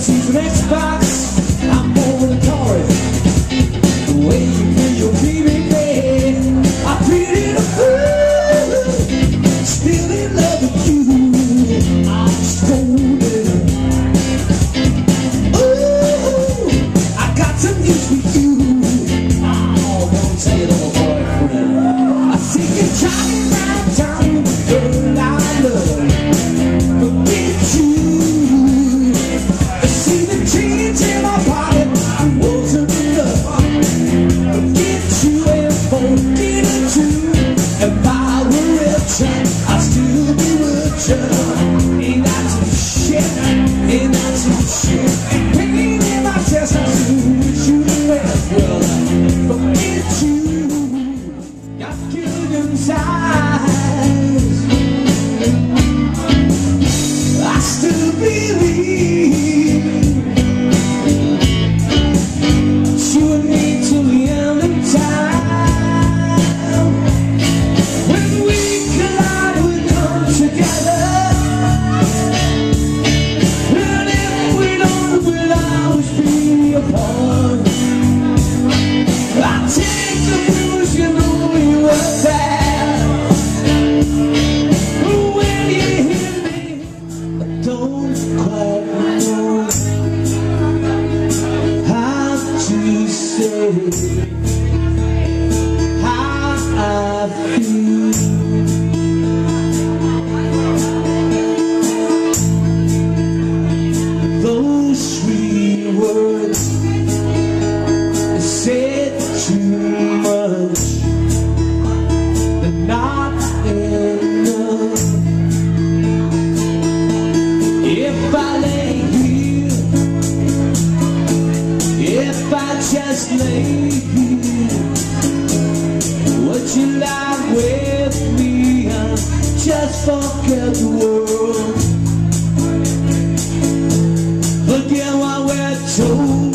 season Xbox, I'm gonna call the way you feel your baby, baby. I feel it a fool, still in love with you. I'm stolen. Ooh, I got some news for you. I don't tell your boyfriend. I think you're trying. just lay here. Would you lie with me and just forget the world. Forget what we're told.